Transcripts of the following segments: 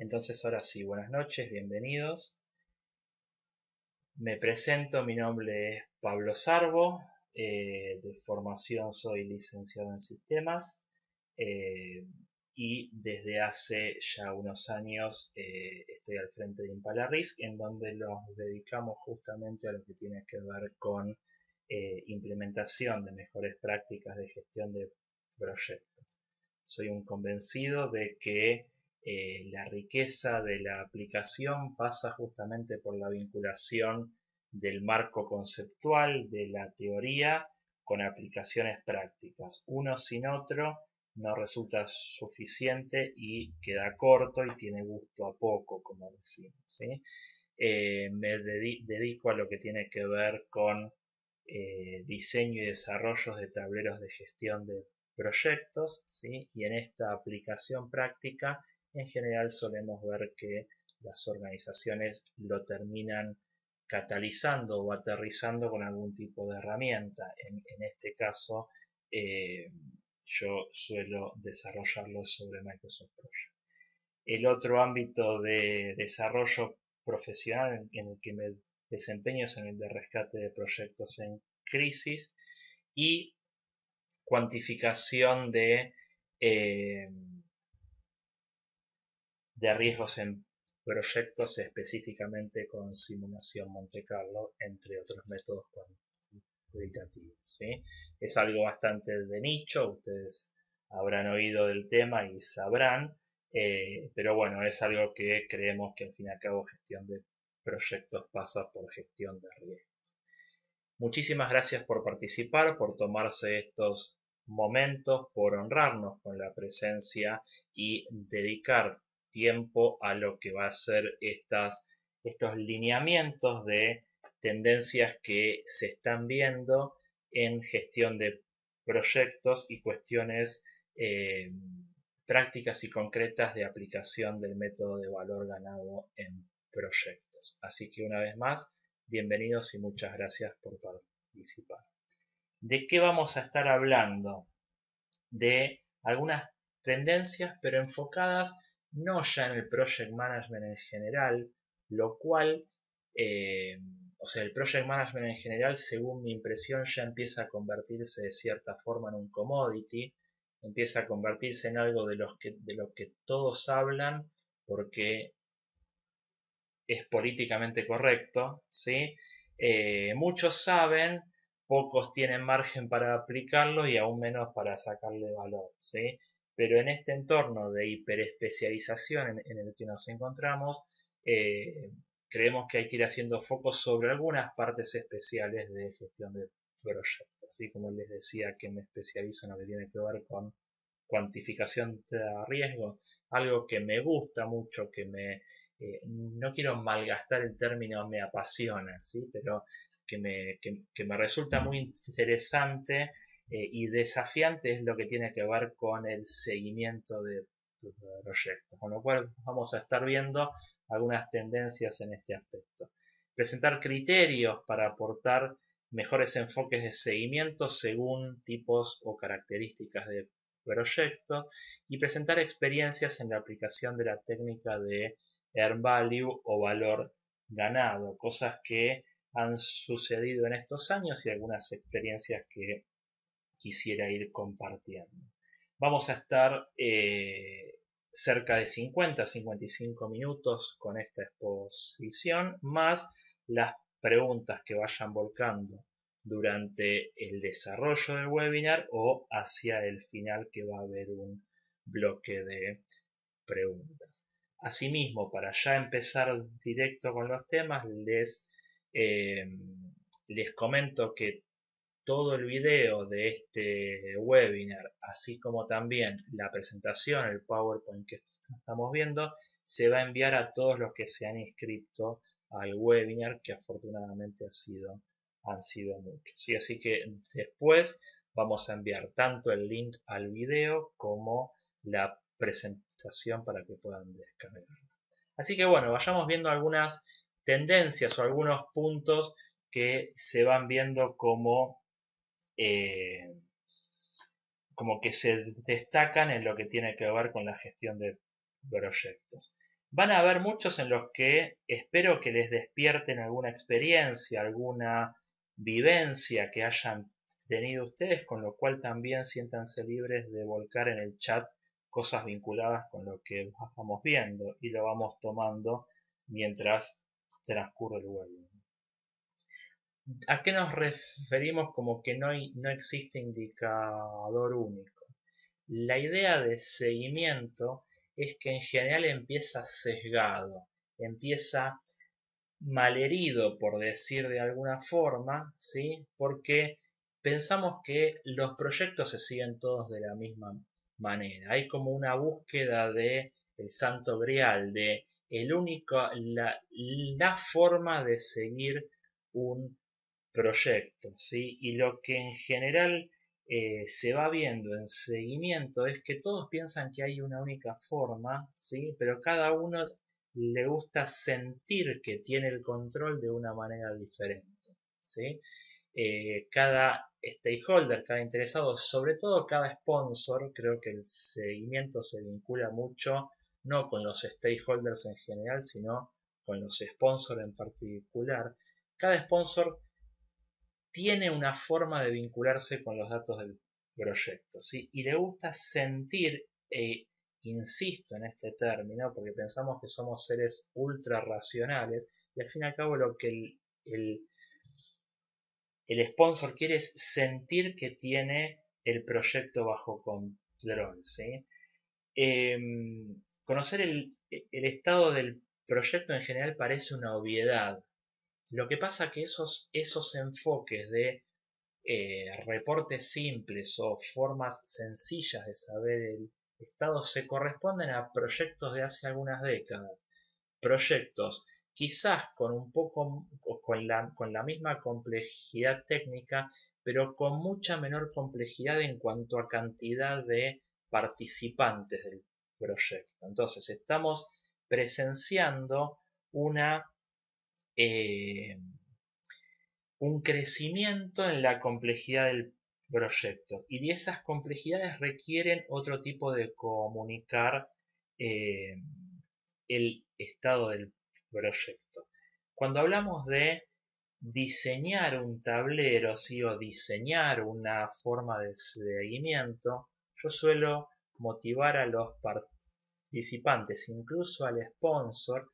Entonces ahora sí, buenas noches, bienvenidos. Me presento, mi nombre es Pablo Sarbo, eh, de formación soy licenciado en sistemas eh, y desde hace ya unos años eh, estoy al frente de Impala Risk en donde nos dedicamos justamente a lo que tiene que ver con implementación de mejores prácticas de gestión de proyectos. Soy un convencido de que eh, la riqueza de la aplicación pasa justamente por la vinculación del marco conceptual de la teoría con aplicaciones prácticas. Uno sin otro no resulta suficiente y queda corto y tiene gusto a poco, como decimos. Eh, me dedico a lo que tiene que ver con eh, diseño y desarrollo de tableros de gestión de proyectos y en esta aplicación práctica en general solemos ver que las organizaciones lo terminan catalizando o aterrizando con algún tipo de herramienta. En, este caso, eh, yo suelo desarrollarlo sobre Microsoft Project. El otro ámbito de desarrollo profesional en el que me desempeño es en el de rescate de proyectos en crisis y cuantificación de eh, de riesgos en proyectos específicamente con simulación Monte Carlo, entre otros métodos cuantitativos. Es algo bastante de nicho, ustedes habrán oído del tema y sabrán, eh, pero bueno, es algo que creemos que al fin y al cabo gestión de proyectos pasa por gestión de riesgos. Muchísimas gracias por participar, por tomarse estos momentos, por honrarnos con la presencia y dedicar tiempo a lo que va a ser estas, estos lineamientos de tendencias que se están viendo en gestión de proyectos y cuestiones eh, prácticas y concretas de aplicación del método de valor ganado en proyectos. Así que una vez más, bienvenidos y muchas gracias por participar. ¿De qué vamos a estar hablando? De algunas tendencias, pero enfocadas no ya en el project management en general, lo cual, eh, o sea, el project management en general, según mi impresión, ya empieza a convertirse de cierta forma en un commodity, empieza a convertirse en algo de, los que, de lo que todos hablan porque es políticamente correcto, ¿sí? Eh, muchos saben, pocos tienen margen para aplicarlo y aún menos para sacarle valor, ¿sí? Pero en este entorno de hiperespecialización en, el que nos encontramos, eh, creemos que hay que ir haciendo foco sobre algunas partes especiales de gestión de proyectos. Así como les decía que me especializo en lo que tiene que ver con cuantificación de riesgo, algo que me gusta mucho, que me, eh, no quiero malgastar el término me apasiona, ¿sí? pero que me, que me resulta muy interesante eh, y desafiante es lo que tiene que ver con el seguimiento de proyectos, con lo cual vamos a estar viendo algunas tendencias en este aspecto. Presentar criterios para aportar mejores enfoques de seguimiento según tipos o características de proyectos y presentar experiencias en la aplicación de la técnica de Earn Value o valor ganado, cosas que han sucedido en estos años y algunas experiencias que quisiera ir compartiendo. Vamos a estar eh, cerca de 50-55 minutos con esta exposición, más las preguntas que vayan volcando durante el desarrollo del webinar o hacia el final que va a haber un bloque de preguntas. Asimismo, para ya empezar directo con los temas, les, eh, les comento que todo el video de este webinar, así como también la presentación, el PowerPoint que estamos viendo, se va a enviar a todos los que se han inscrito al webinar, que afortunadamente ha sido, han sido muchos. Así que después vamos a enviar tanto el link al video como la presentación para que puedan descargarla. Así que bueno, vayamos viendo algunas tendencias o algunos puntos que se van viendo como eh, como que se destacan en lo que tiene que ver con la gestión de proyectos. Van a haber muchos en los que espero que les despierten alguna experiencia, alguna vivencia que hayan tenido ustedes, con lo cual también siéntanse libres de volcar en el chat cosas vinculadas con lo que vamos viendo y lo vamos tomando mientras transcurre el webinar. ¿A qué nos referimos como que no, no existe indicador único? La idea de seguimiento es que en general empieza sesgado, empieza malherido, por decir de alguna forma, ¿sí? porque pensamos que los proyectos se siguen todos de la misma manera. Hay como una búsqueda de el santo grial, de el único, la, la forma de seguir un proyecto, ¿sí? Y lo que en general eh, se va viendo en seguimiento es que todos piensan que hay una única forma, ¿sí? Pero cada uno le gusta sentir que tiene el control de una manera diferente, ¿sí? Eh, cada stakeholder, cada interesado, sobre todo cada sponsor, creo que el seguimiento se vincula mucho no con los stakeholders en general, sino con los sponsors en particular. Cada sponsor tiene una forma de vincularse con los datos del proyecto, ¿sí? Y le gusta sentir, e insisto en este término, porque pensamos que somos seres ultra racionales, y al fin y al cabo lo que el, el, sponsor quiere es sentir que tiene el proyecto bajo control, ¿sí? Em, conocer el, el estado del proyecto en general parece una obviedad, lo que pasa que esos, esos enfoques de eh, reportes simples o formas sencillas de saber el estado se corresponden a proyectos de hace algunas décadas. Proyectos quizás con un poco con la, con la misma complejidad técnica, pero con mucha menor complejidad en cuanto a cantidad de participantes del proyecto. Entonces estamos presenciando una eh, un crecimiento en la complejidad del proyecto y esas complejidades requieren otro tipo de comunicar eh, el estado del proyecto. Cuando hablamos de diseñar un tablero ¿sí? o diseñar una forma de seguimiento, yo suelo motivar a los participantes, incluso al sponsor,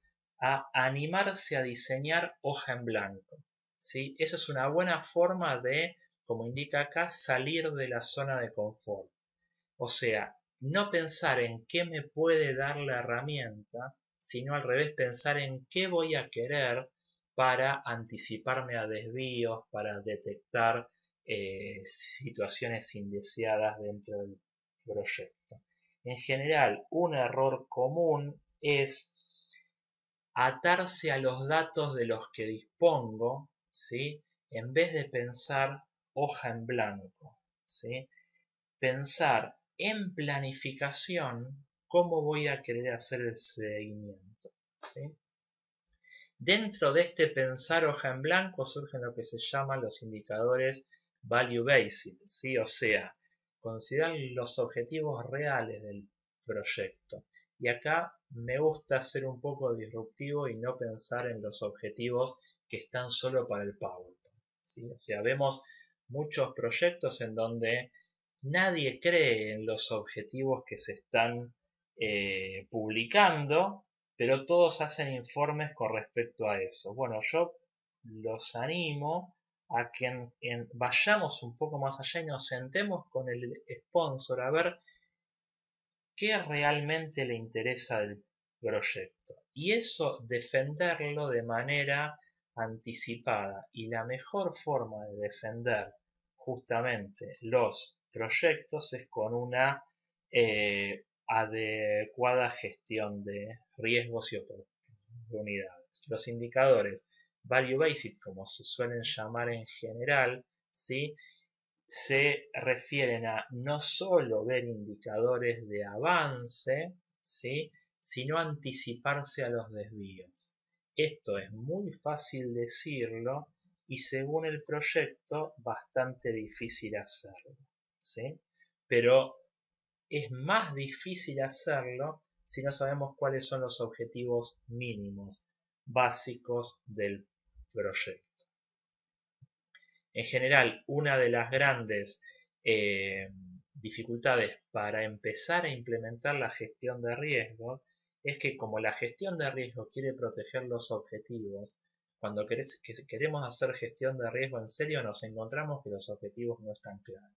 a animarse a diseñar hoja en blanco. ¿sí? Eso es una buena forma de, como indica acá, salir de la zona de confort. O sea, no pensar en qué me puede dar la herramienta, sino al revés pensar en qué voy a querer para anticiparme a desvíos, para detectar eh, situaciones indeseadas dentro del proyecto. En general, un error común es atarse a los datos de los que dispongo, ¿sí? en vez de pensar hoja en blanco. ¿sí? Pensar en planificación cómo voy a querer hacer el seguimiento. ¿sí? Dentro de este pensar hoja en blanco surgen lo que se llaman los indicadores value based, ¿sí? o sea, considerar los objetivos reales del proyecto. Y acá me gusta ser un poco disruptivo y no pensar en los objetivos que están solo para el PowerPoint. O sea, vemos muchos proyectos en donde nadie cree en los objetivos que se están eh, publicando, pero todos hacen informes con respecto a eso. Bueno, yo los animo a que vayamos un poco más allá y nos sentemos con el sponsor a ver qué realmente le interesa del proyecto. Y eso defenderlo de manera anticipada. Y la mejor forma de defender justamente los proyectos es con una eh, adecuada gestión de riesgos y oportunidades. Los indicadores value based, como se suelen llamar en general, ¿sí? Se refieren a no solo ver indicadores de avance, ¿sí? sino anticiparse a los desvíos. Esto es muy fácil decirlo y según el proyecto bastante difícil hacerlo. ¿sí? Pero es más difícil hacerlo si no sabemos cuáles son los objetivos mínimos básicos del proyecto. En general, una de las grandes eh, dificultades para empezar a implementar la gestión de riesgo es que como la gestión de riesgo quiere proteger los objetivos, cuando queremos hacer gestión de riesgo en serio nos encontramos que los objetivos no están claros.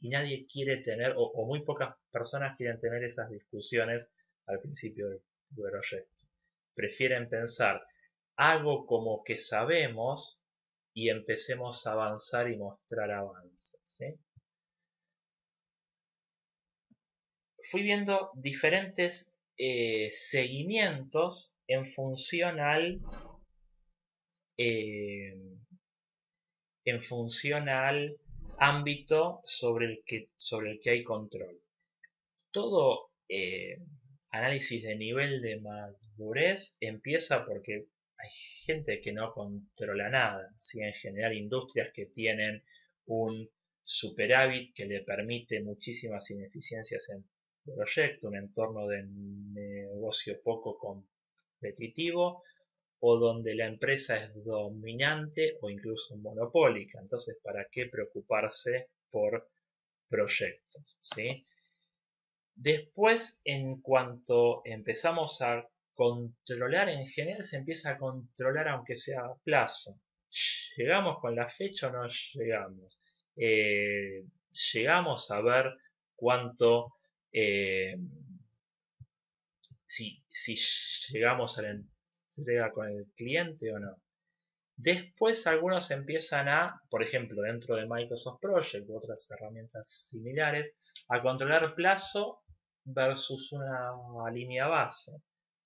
Y nadie quiere tener, o, muy pocas personas quieren tener esas discusiones al principio del proyecto. Prefieren pensar, hago como que sabemos y empecemos a avanzar y mostrar avances. Fui viendo diferentes eh, seguimientos en función al eh, en función al ámbito sobre el que, sobre el que hay control. Todo eh, análisis de nivel de madurez empieza porque hay gente que no controla nada. En general, industrias que tienen un superávit que le permite muchísimas ineficiencias en proyecto, un entorno de negocio poco competitivo, o donde la empresa es dominante o incluso monopólica. Entonces, ¿para qué preocuparse por proyectos? ¿sí? Después, en cuanto empezamos a controlar, en general se empieza a controlar aunque sea a plazo. ¿Llegamos con la fecha o no llegamos? Eh, llegamos a ver cuánto, eh, si, si llegamos al entrega con el cliente o no. Después algunos empiezan a, por ejemplo, dentro de Microsoft Project u otras herramientas similares, a controlar plazo versus una línea base,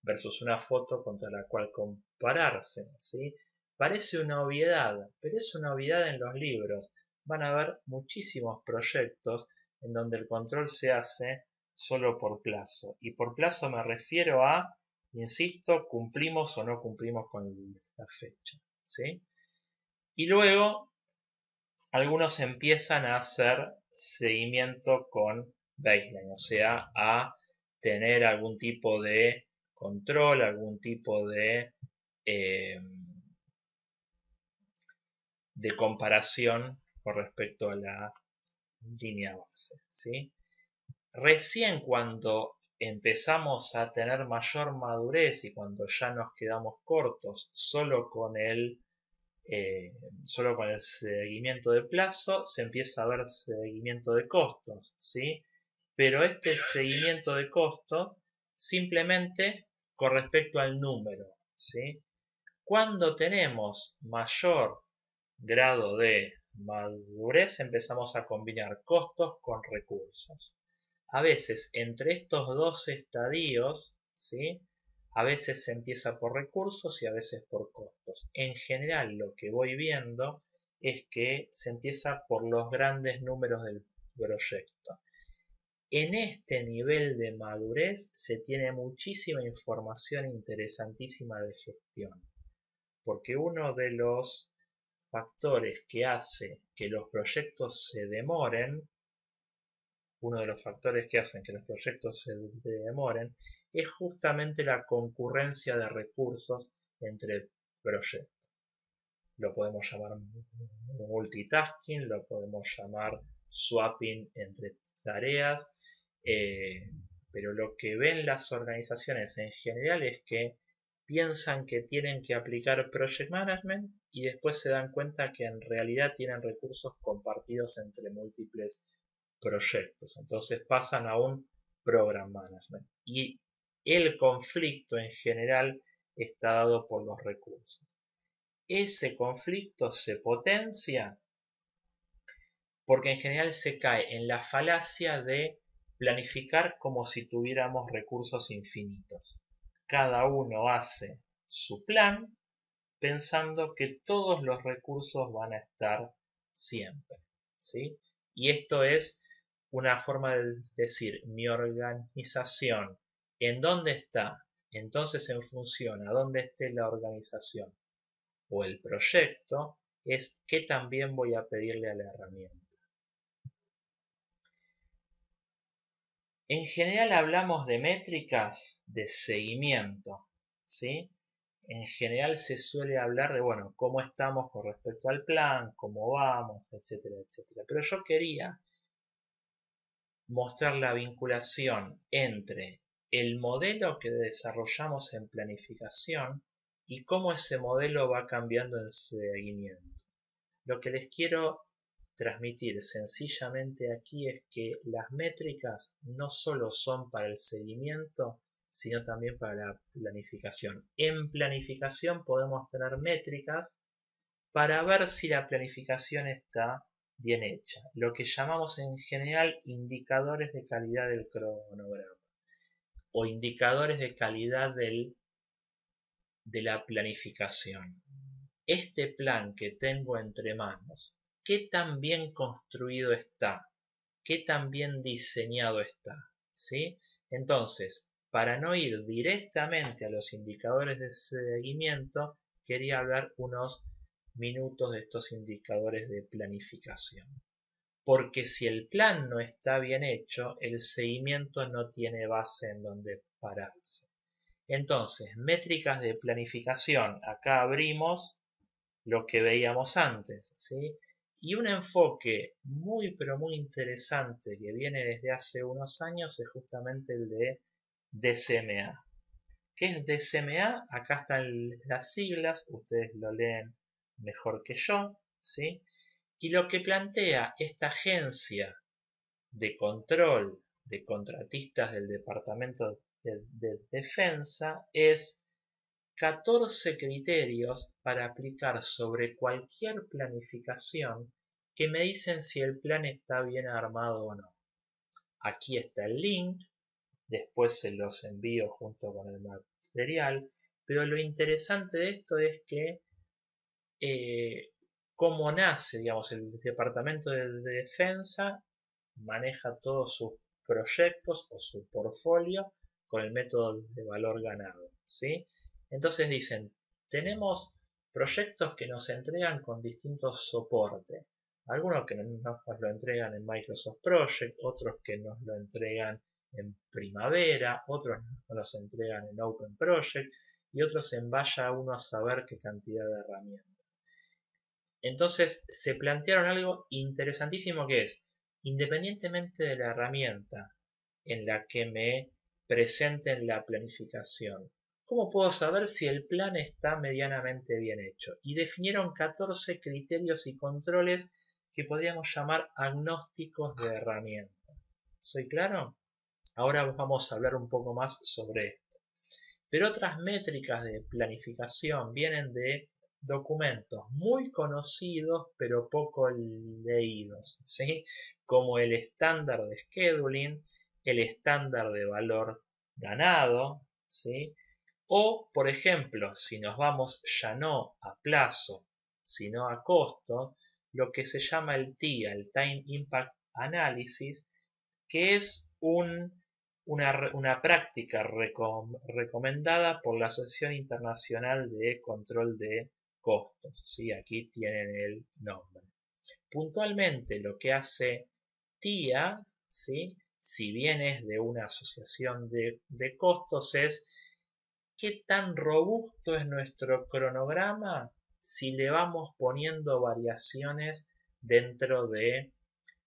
versus una foto contra la cual compararse. ¿sí? Parece una obviedad, pero es una obviedad en los libros. Van a haber muchísimos proyectos en donde el control se hace solo por plazo. Y por plazo me refiero a Insisto, cumplimos o no cumplimos con la fecha. ¿sí? Y luego, algunos empiezan a hacer seguimiento con baseline, o sea, a tener algún tipo de control, algún tipo de, eh, de comparación con respecto a la línea base. ¿sí? Recién cuando empezamos a tener mayor madurez y cuando ya nos quedamos cortos solo con el eh, solo con el seguimiento de plazo se empieza a ver seguimiento de costos ¿sí? pero este seguimiento de costos simplemente con respecto al número ¿sí? cuando tenemos mayor grado de madurez empezamos a combinar costos con recursos a veces entre estos dos estadios, ¿sí? a veces se empieza por recursos y a veces por costos. En general lo que voy viendo es que se empieza por los grandes números del proyecto. En este nivel de madurez se tiene muchísima información interesantísima de gestión, porque uno de los factores que hace que los proyectos se demoren uno de los factores que hacen que los proyectos se demoren es justamente la concurrencia de recursos entre proyectos. Lo podemos llamar multitasking, lo podemos llamar swapping entre tareas, eh, pero lo que ven las organizaciones en general es que piensan que tienen que aplicar project management y después se dan cuenta que en realidad tienen recursos compartidos entre múltiples proyectos. Entonces pasan a un program management. Y el conflicto en general está dado por los recursos. Ese conflicto se potencia porque en general se cae en la falacia de planificar como si tuviéramos recursos infinitos. Cada uno hace su plan pensando que todos los recursos van a estar siempre. ¿sí? Y esto es una forma de decir mi organización, ¿en dónde está? Entonces en función a dónde esté la organización o el proyecto, es qué también voy a pedirle a la herramienta. En general hablamos de métricas de seguimiento, ¿sí? En general se suele hablar de, bueno, cómo estamos con respecto al plan, cómo vamos, etcétera, etcétera. Pero yo quería mostrar la vinculación entre el modelo que desarrollamos en planificación y cómo ese modelo va cambiando en seguimiento. Lo que les quiero transmitir sencillamente aquí es que las métricas no solo son para el seguimiento, sino también para la planificación. En planificación podemos tener métricas para ver si la planificación está bien hecha, lo que llamamos en general indicadores de calidad del cronograma o indicadores de calidad del, de la planificación. Este plan que tengo entre manos qué tan bien construido está, qué tan bien diseñado está. ¿sí? Entonces, para no ir directamente a los indicadores de seguimiento, quería hablar unos minutos de estos indicadores de planificación. Porque si el plan no está bien hecho, el seguimiento no tiene base en donde pararse. Entonces, métricas de planificación. Acá abrimos lo que veíamos antes. ¿sí? Y un enfoque muy pero muy interesante que viene desde hace unos años es justamente el de DCMA. ¿Qué es DCMA? Acá están las siglas, ustedes lo leen mejor que yo, ¿sí? Y lo que plantea esta agencia de control de contratistas del Departamento de, de Defensa es 14 criterios para aplicar sobre cualquier planificación que me dicen si el plan está bien armado o no. Aquí está el link, después se los envío junto con el material, pero lo interesante de esto es que eh, cómo nace, digamos, el Departamento de Defensa maneja todos sus proyectos o su portfolio con el método de valor ganado, ¿sí? Entonces dicen, tenemos proyectos que nos entregan con distintos soportes. Algunos que nos lo entregan en Microsoft Project, otros que nos lo entregan en Primavera, otros nos los entregan en Open Project y otros en vaya uno a saber qué cantidad de herramientas. Entonces se plantearon algo interesantísimo que es, independientemente de la herramienta en la que me presenten la planificación, ¿Cómo puedo saber si el plan está medianamente bien hecho? Y definieron 14 criterios y controles que podríamos llamar agnósticos de herramienta. ¿Soy claro? Ahora vamos a hablar un poco más sobre esto. Pero otras métricas de planificación vienen de documentos muy conocidos pero poco leídos, ¿sí? como el estándar de scheduling, el estándar de valor ganado, ¿sí? O, por ejemplo, si nos vamos ya no a plazo, sino a costo, lo que se llama el TIA, el Time Impact Analysis, que es una, práctica recomendada por la Asociación Internacional de Control de Costos. ¿sí? Aquí tienen el nombre. Puntualmente lo que hace TIA, ¿sí? si bien es de una asociación de costos, es qué tan robusto es nuestro cronograma si le vamos poniendo variaciones dentro de,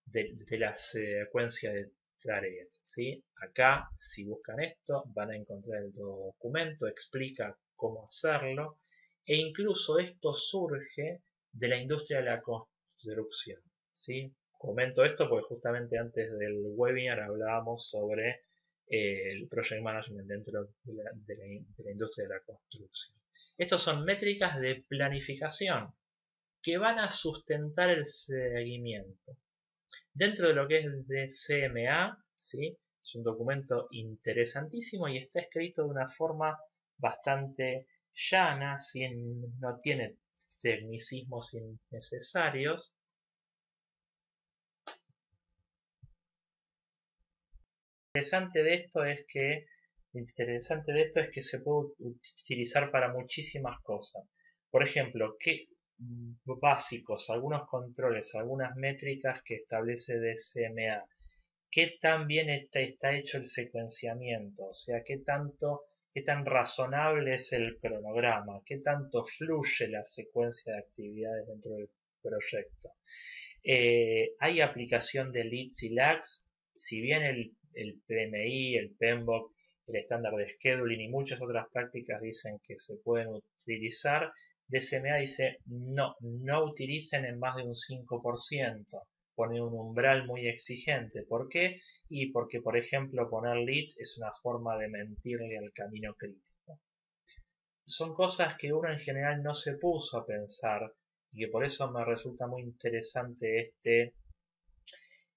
de, la secuencia de tareas. ¿sí? Acá, si buscan esto, van a encontrar el documento, explica cómo hacerlo, e incluso esto surge de la industria de la construcción. ¿sí? Comento esto porque justamente antes del webinar hablábamos sobre el project management dentro de la, industria de la construcción. Estos son métricas de planificación que van a sustentar el seguimiento. Dentro de lo que es de CMA, ¿sí? es un documento interesantísimo y está escrito de una forma bastante llana, no tiene tecnicismos innecesarios interesante de esto es que interesante de esto es que se puede utilizar para muchísimas cosas. Por ejemplo, qué básicos, algunos controles, algunas métricas que establece DCMA. qué tan bien está, está hecho el secuenciamiento, o sea, qué tanto qué tan razonable es el cronograma, qué tanto fluye la secuencia de actividades dentro del proyecto. Eh, hay aplicación de leads y lags, si bien el, el PMI, el PMBOK, el estándar de scheduling y muchas otras prácticas dicen que se pueden utilizar, DCMA dice no, no utilicen en más de un 5%, pone un umbral muy exigente. ¿Por qué? Y porque, por ejemplo, poner leads es una forma de mentirle al camino crítico. Son cosas que uno en general no se puso a pensar y que por eso me resulta muy interesante este,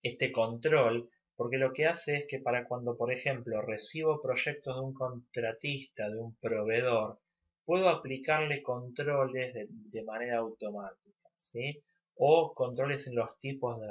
este control, porque lo que hace es que para cuando, por ejemplo, recibo proyectos de un contratista, de un proveedor, puedo aplicarle controles de, manera automática, ¿sí? O controles en los tipos de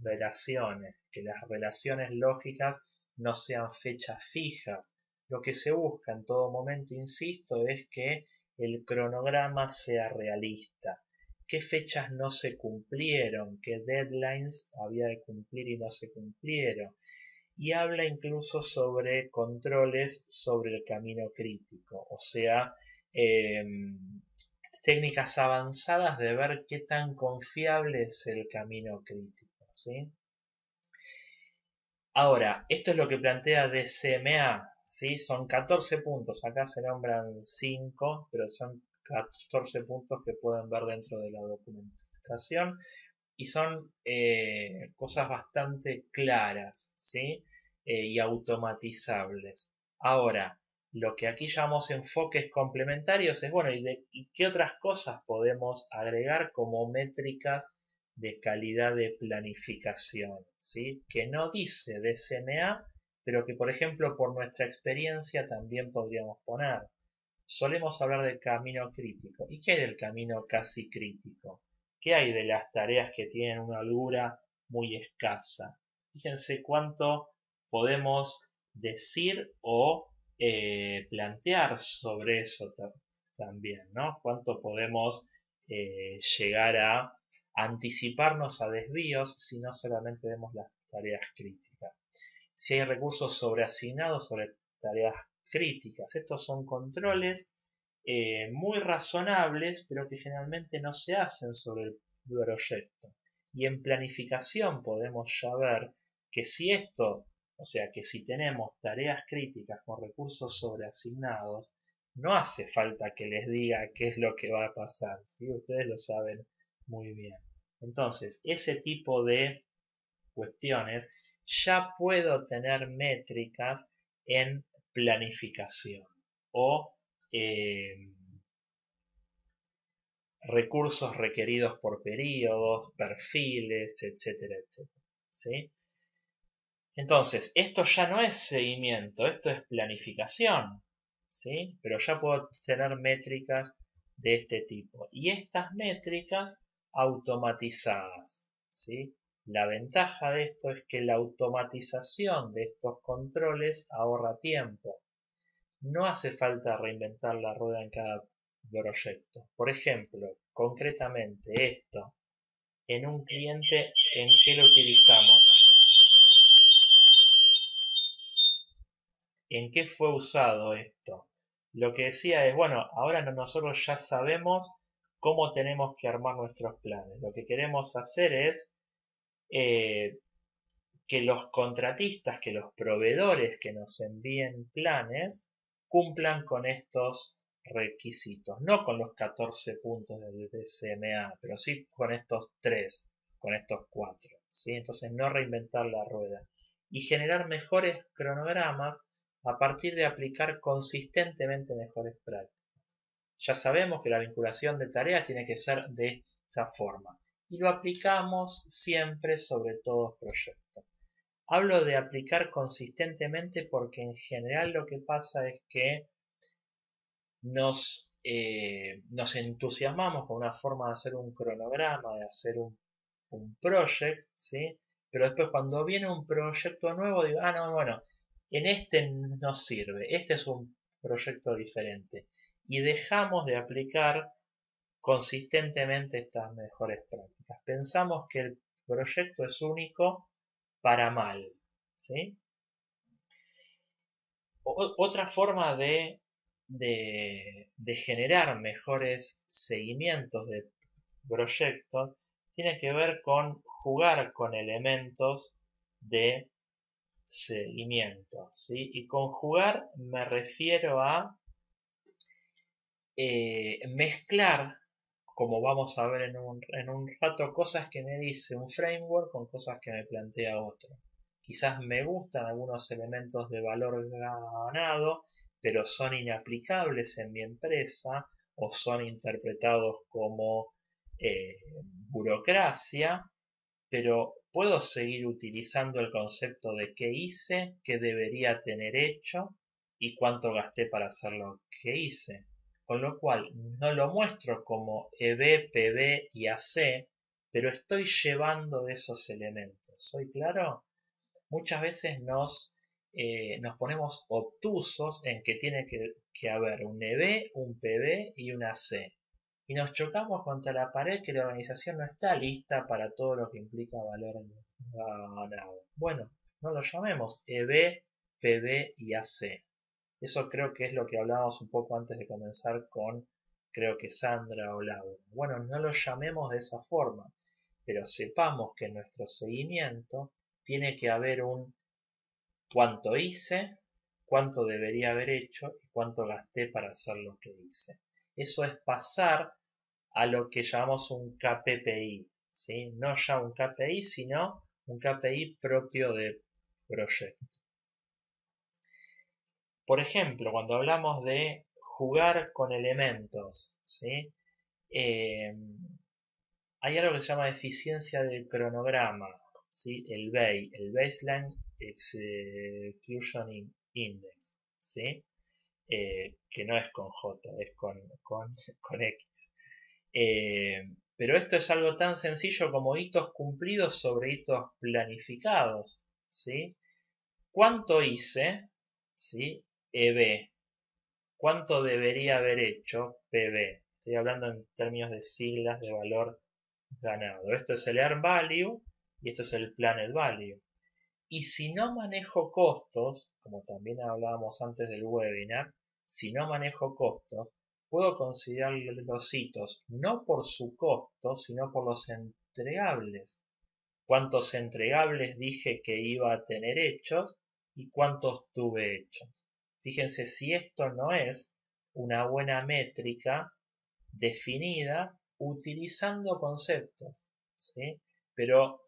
relaciones, que las relaciones lógicas no sean fechas fijas. Lo que se busca en todo momento, insisto, es que el cronograma sea realista, qué fechas no se cumplieron, qué deadlines había de cumplir y no se cumplieron. Y habla incluso sobre controles sobre el camino crítico, o sea, em, técnicas avanzadas de ver qué tan confiable es el camino crítico. ¿sí? Ahora, esto es lo que plantea DCMA, ¿sí? son 14 puntos, acá se nombran 5, pero son 14 puntos que pueden ver dentro de la documentación y son eh, cosas bastante claras ¿sí? Eh, y automatizables. Ahora, lo que aquí llamamos enfoques complementarios es, bueno, ¿y, de, ¿y qué otras cosas podemos agregar como métricas de calidad de planificación? ¿sí? Que no dice DCMA, pero que, por ejemplo, por nuestra experiencia también podríamos poner solemos hablar del camino crítico. ¿Y qué hay del camino casi crítico? ¿Qué hay de las tareas que tienen una holgura muy escasa? Fíjense cuánto podemos decir o eh, plantear sobre eso también, ¿no? Cuánto podemos eh, llegar a anticiparnos a desvíos si no solamente vemos las tareas críticas. Si hay recursos sobreasignados sobre tareas críticas. Estos son controles eh, muy razonables, pero que generalmente no se hacen sobre el proyecto. Y en planificación podemos ya ver que si esto, o sea, que si tenemos tareas críticas con recursos sobreasignados, no hace falta que les diga qué es lo que va a pasar, ¿sí? ustedes lo saben muy bien. Entonces, ese tipo de cuestiones ya puedo tener métricas en planificación o eh, recursos requeridos por periodos, perfiles, etcétera, etcétera. ¿sí? Entonces, esto ya no es seguimiento, esto es planificación, ¿sí? pero ya puedo tener métricas de este tipo. Y estas métricas automatizadas. ¿sí? La ventaja de esto es que la automatización de estos controles ahorra tiempo. No hace falta reinventar la rueda en cada proyecto. Por ejemplo, concretamente esto, en un cliente, ¿en qué lo utilizamos? ¿En qué fue usado esto? Lo que decía es, bueno, ahora nosotros ya sabemos cómo tenemos que armar nuestros planes. Lo que queremos hacer es eh, que los contratistas, que los proveedores que nos envíen planes cumplan con estos requisitos, no con los 14 puntos del DCMA, pero sí con estos 3, con estos 4. ¿sí? Entonces no reinventar la rueda y generar mejores cronogramas a partir de aplicar consistentemente mejores prácticas. Ya sabemos que la vinculación de tareas tiene que ser de esta forma y lo aplicamos siempre sobre todos proyectos. Hablo de aplicar consistentemente porque en general lo que pasa es que nos, eh, nos entusiasmamos con una forma de hacer un cronograma, de hacer un, un project, ¿sí? Pero después cuando viene un proyecto nuevo digo, ah, no, bueno, en este no sirve, este es un proyecto diferente. Y dejamos de aplicar consistentemente estas mejores prácticas. Pensamos que el proyecto es único para mal, ¿sí? otra forma de, de, generar mejores seguimientos de proyectos tiene que ver con jugar con elementos de seguimiento. ¿sí? Y con jugar me refiero a eh, mezclar, como vamos a ver en un, en un rato, cosas que me dice un framework con cosas que me plantea otro. Quizás me gustan algunos elementos de valor ganado, pero son inaplicables en mi empresa o son interpretados como eh, burocracia, pero puedo seguir utilizando el concepto de qué hice, qué debería tener hecho y cuánto gasté para hacer lo que hice. Con lo cual no lo muestro como EB, PB y AC, pero estoy llevando esos elementos. ¿Soy claro? Muchas veces nos, eh, nos ponemos obtusos en que tiene que, haber un EB, un PB y un AC y nos chocamos contra la pared que la organización no está lista para todo lo que implica valor. Bueno, no lo llamemos EB, PB y AC. Eso creo que es lo que hablábamos un poco antes de comenzar con, creo que Sandra o Laura. Bueno, no lo llamemos de esa forma, pero sepamos que en nuestro seguimiento tiene que haber un cuánto hice, cuánto debería haber hecho y cuánto gasté para hacer lo que hice. Eso es pasar a lo que llamamos un KPI, ¿sí? no ya un KPI, sino un KPI propio de proyecto. Por ejemplo, cuando hablamos de jugar con elementos, ¿sí? Eh, hay algo que se llama eficiencia del cronograma, ¿sí? el BAI, el Baseline Execution Index. ¿sí? Eh, que no es con J, es con, con, X. Eh, pero esto es algo tan sencillo como hitos cumplidos sobre hitos planificados. ¿sí? ¿Cuánto hice? ¿sí? EB. ¿Cuánto debería haber hecho? PB. Estoy hablando en términos de siglas de valor ganado. Esto es el Earn Value y esto es el Planet Value. Y si no manejo costos, como también hablábamos antes del webinar, si no manejo costos, puedo considerar los hitos no por su costo, sino por los entregables. ¿Cuántos entregables dije que iba a tener hechos y cuántos tuve hechos? Fíjense si esto no es una buena métrica definida utilizando conceptos. ¿sí? Pero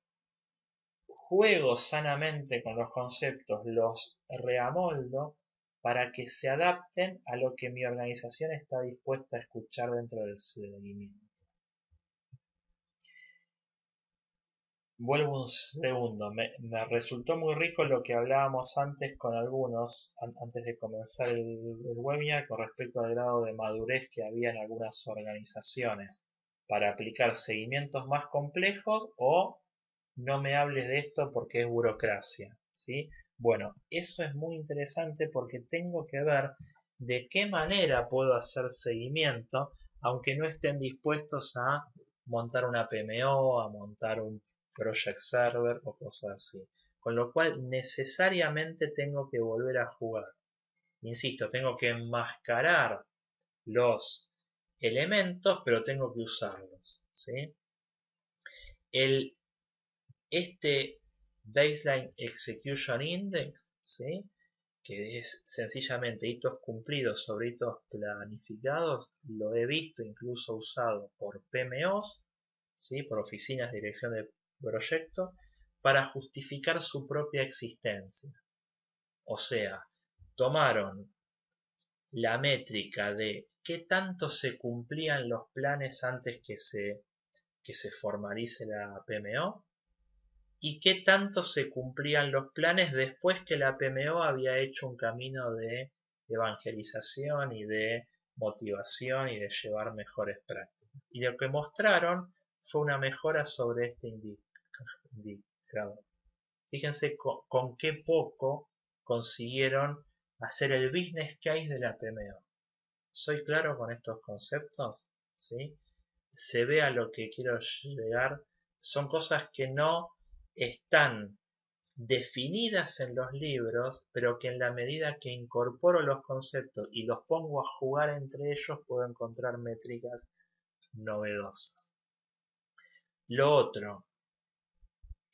juego sanamente con los conceptos, los reamoldo para que se adapten a lo que mi organización está dispuesta a escuchar dentro del seguimiento. Vuelvo un segundo, me, resultó muy rico lo que hablábamos antes con algunos, antes de comenzar el, webinar, con respecto al grado de madurez que había en algunas organizaciones para aplicar seguimientos más complejos o no me hables de esto porque es burocracia, ¿sí? Bueno, eso es muy interesante porque tengo que ver de qué manera puedo hacer seguimiento aunque no estén dispuestos a montar una PMO, a montar un project server o cosas así. Con lo cual necesariamente tengo que volver a jugar. Insisto, tengo que enmascarar los elementos, pero tengo que usarlos. ¿sí? El este Baseline Execution Index, ¿sí? que es sencillamente hitos cumplidos sobre hitos planificados, lo he visto incluso usado por PMOs, ¿sí? por oficinas de dirección de proyecto, para justificar su propia existencia. O sea, tomaron la métrica de qué tanto se cumplían los planes antes que se, que se formalice la PMO y qué tanto se cumplían los planes después que la PMO había hecho un camino de evangelización y de motivación y de llevar mejores prácticas. Y lo que mostraron fue una mejora sobre este indicador. Fíjense con, qué poco consiguieron hacer el business case de la PMO. ¿Soy claro con estos conceptos? ¿Sí? Se ve a lo que quiero llegar. Son cosas que no están definidas en los libros, pero que en la medida que incorporo los conceptos y los pongo a jugar entre ellos, puedo encontrar métricas novedosas. Lo otro,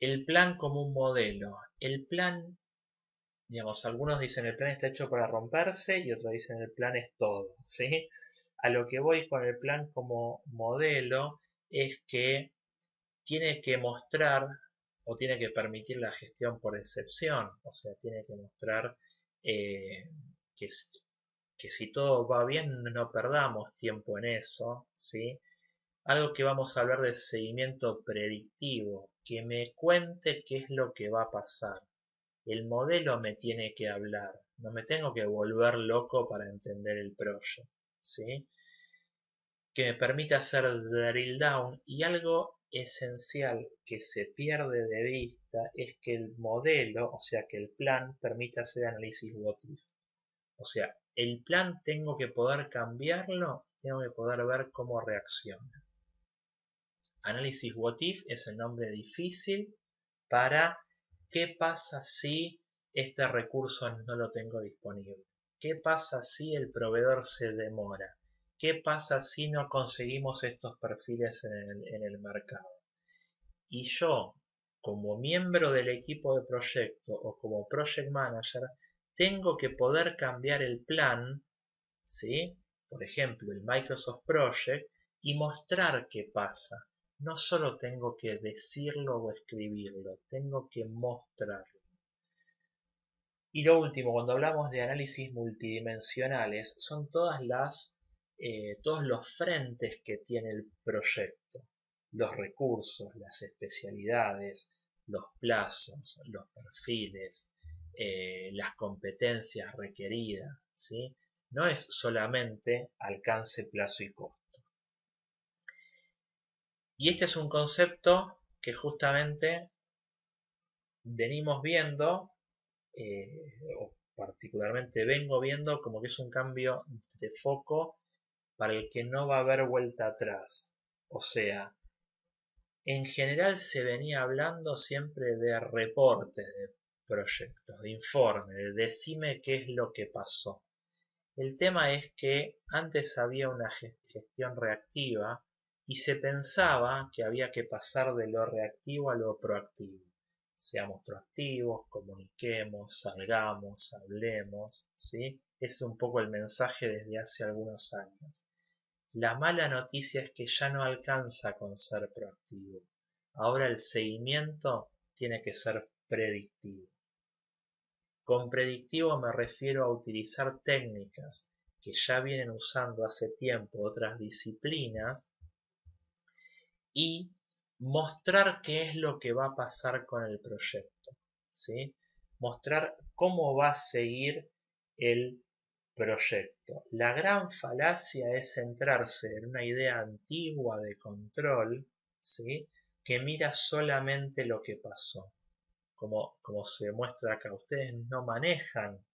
el plan como un modelo. El plan, digamos, algunos dicen el plan está hecho para romperse y otros dicen el plan es todo, ¿sí? A lo que voy con el plan como modelo es que tiene que mostrar o tiene que permitir la gestión por excepción, o sea, tiene que mostrar eh, que, que, si todo va bien no perdamos tiempo en eso, ¿sí? Algo que vamos a hablar de seguimiento predictivo, que me cuente qué es lo que va a pasar. El modelo me tiene que hablar, no me tengo que volver loco para entender el proyecto, ¿sí? Que me permita hacer drill down y algo esencial que se pierde de vista es que el modelo, o sea que el plan, permita hacer análisis what if. O sea, el plan tengo que poder cambiarlo, tengo que poder ver cómo reacciona. Análisis what if es el nombre difícil para qué pasa si este recurso no lo tengo disponible. ¿Qué pasa si el proveedor se demora? ¿Qué pasa si no conseguimos estos perfiles en el, mercado? Y yo, como miembro del equipo de proyecto o como project manager, tengo que poder cambiar el plan, ¿sí? por ejemplo, el Microsoft Project, y mostrar qué pasa. No solo tengo que decirlo o escribirlo, tengo que mostrarlo. Y lo último, cuando hablamos de análisis multidimensionales, son todas las eh, todos los frentes que tiene el proyecto, los recursos, las especialidades, los plazos, los perfiles, eh, las competencias requeridas, ¿sí? No es solamente alcance, plazo y costo. Y este es un concepto que justamente venimos viendo, eh, o particularmente vengo viendo como que es un cambio de foco para el que no va a haber vuelta atrás. O sea, en general se venía hablando siempre de reportes de proyectos, de informes, de decime qué es lo que pasó. El tema es que antes había una gestión reactiva y se pensaba que había que pasar de lo reactivo a lo proactivo. Seamos proactivos, comuniquemos, salgamos, hablemos, ¿sí? es un poco el mensaje desde hace algunos años. La mala noticia es que ya no alcanza con ser proactivo. Ahora el seguimiento tiene que ser predictivo. Con predictivo me refiero a utilizar técnicas que ya vienen usando hace tiempo otras disciplinas y mostrar qué es lo que va a pasar con el proyecto. ¿sí? Mostrar cómo va a seguir el proyecto. La gran falacia es centrarse en una idea antigua de control, ¿sí? que mira solamente lo que pasó. Como, como se muestra acá, ustedes no manejan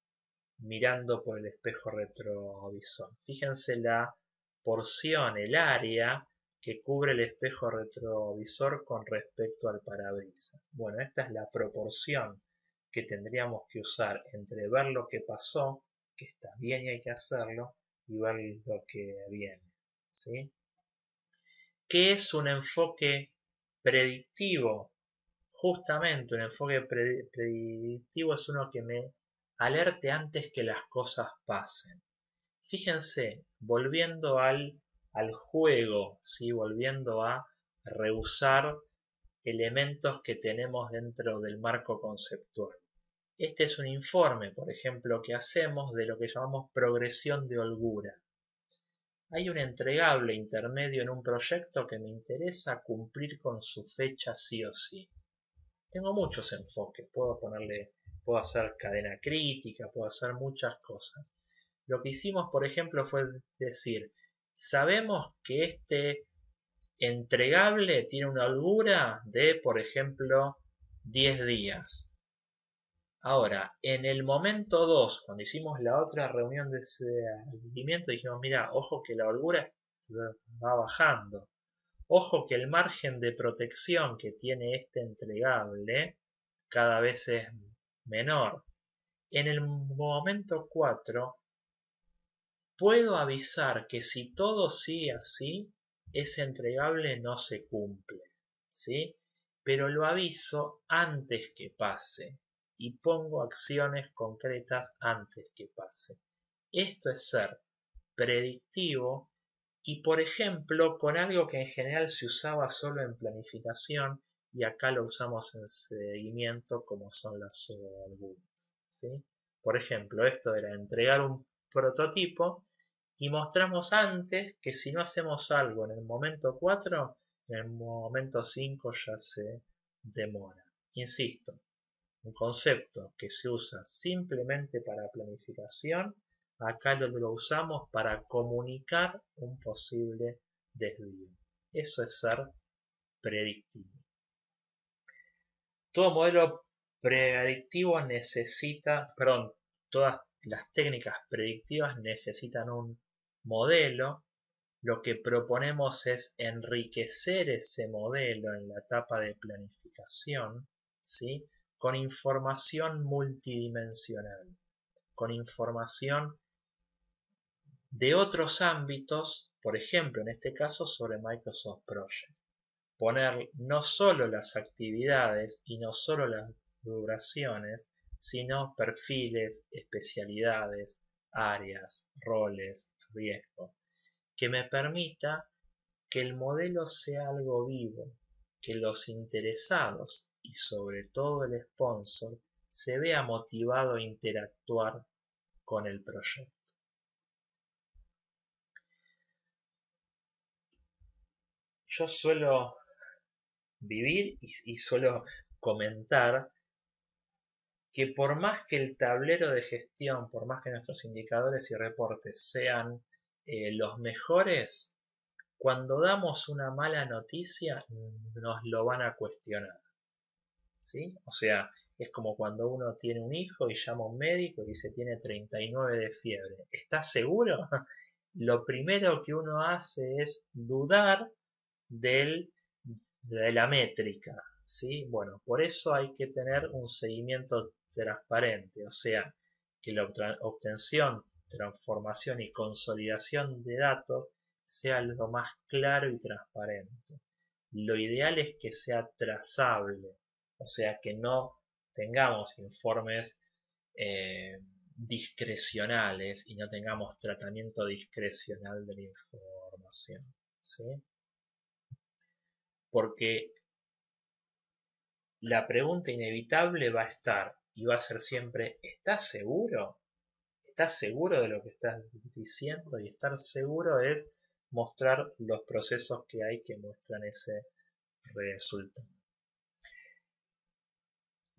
mirando por el espejo retrovisor. Fíjense la porción, el área que cubre el espejo retrovisor con respecto al parabrisas. Bueno, esta es la proporción que tendríamos que usar entre ver lo que pasó que está bien y hay que hacerlo y ver lo que viene. ¿sí? ¿Qué es un enfoque predictivo? Justamente un enfoque predictivo es uno que me alerte antes que las cosas pasen. Fíjense, volviendo al, al juego, ¿sí? volviendo a rehusar elementos que tenemos dentro del marco conceptual. Este es un informe, por ejemplo, que hacemos de lo que llamamos progresión de holgura. Hay un entregable intermedio en un proyecto que me interesa cumplir con su fecha sí o sí. Tengo muchos enfoques, puedo ponerle, puedo hacer cadena crítica, puedo hacer muchas cosas. Lo que hicimos, por ejemplo, fue decir, sabemos que este entregable tiene una holgura de, por ejemplo, 10 días. Ahora, en el momento 2, cuando hicimos la otra reunión de seguimiento, dijimos, mira, ojo que la holgura va bajando. Ojo que el margen de protección que tiene este entregable cada vez es menor. En el momento 4 puedo avisar que si todo sigue así, ese entregable no se cumple, ¿sí? Pero lo aviso antes que pase y pongo acciones concretas antes que pase. Esto es ser predictivo y por ejemplo con algo que en general se usaba solo en planificación y acá lo usamos en seguimiento como son las algunas. ¿sí? Por ejemplo, esto era entregar un prototipo y mostramos antes que si no hacemos algo en el momento 4, en el momento 5 ya se demora. Insisto, un concepto que se usa simplemente para planificación, acá lo, usamos para comunicar un posible desvío. Eso es ser predictivo. Todo modelo predictivo necesita, perdón, todas las técnicas predictivas necesitan un modelo, lo que proponemos es enriquecer ese modelo en la etapa de planificación, ¿sí? con información multidimensional, con información de otros ámbitos, por ejemplo, en este caso sobre Microsoft Project. Poner no solo las actividades y no solo las duraciones, sino perfiles, especialidades, áreas, roles, riesgo, que me permita que el modelo sea algo vivo, que los interesados y sobre todo el sponsor se vea motivado a interactuar con el proyecto. Yo suelo vivir y, suelo comentar que por más que el tablero de gestión, por más que nuestros indicadores y reportes sean eh, los mejores, cuando damos una mala noticia nos lo van a cuestionar. ¿Sí? O sea, es como cuando uno tiene un hijo y llama a un médico y dice tiene 39 de fiebre. ¿Estás seguro? Lo primero que uno hace es dudar del, de la métrica. ¿sí? Bueno, por eso hay que tener un seguimiento transparente, o sea, que la obtención, transformación y consolidación de datos sea lo más claro y transparente. Lo ideal es que sea trazable, o sea, que no tengamos informes eh, discrecionales y no tengamos tratamiento discrecional de la información. ¿sí? Porque la pregunta inevitable va a estar y va a ser siempre, ¿estás seguro? ¿Estás seguro de lo que estás diciendo? Y estar seguro es mostrar los procesos que hay que muestran ese resultado.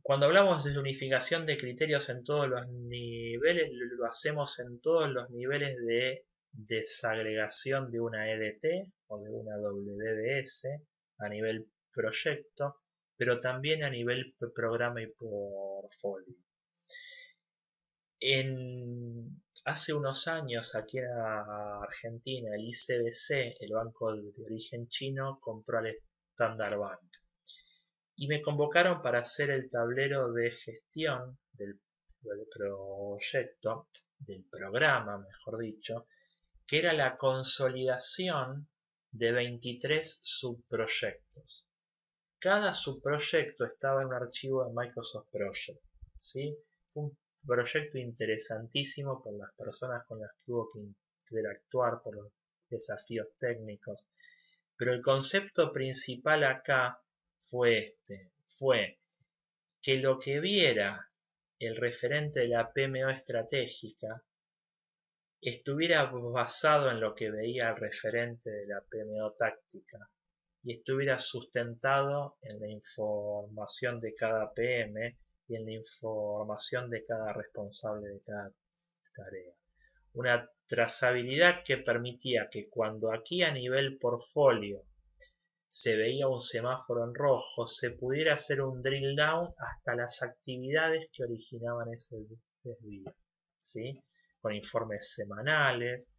Cuando hablamos de unificación de criterios en todos los niveles, lo hacemos en todos los niveles de desagregación de una EDT o de una WBS a nivel proyecto, pero también a nivel programa y portfolio. En, hace unos años aquí en Argentina el ICBC, el banco de origen chino, compró al Standard Bank y me convocaron para hacer el tablero de gestión del, del proyecto, del programa mejor dicho, que era la consolidación de 23 subproyectos. Cada subproyecto estaba en un archivo de Microsoft Project. ¿sí? Fue un proyecto interesantísimo por las personas con las que hubo que interactuar, por los desafíos técnicos. Pero el concepto principal acá fue este, fue que lo que viera el referente de la PMO estratégica estuviera basado en lo que veía el referente de la PMO táctica y estuviera sustentado en la información de cada PM y en la información de cada responsable de cada tarea. Una trazabilidad que permitía que cuando aquí a nivel portfolio se veía un semáforo en rojo, se pudiera hacer un drill down hasta las actividades que originaban ese desvío, ¿sí? Con informes semanales,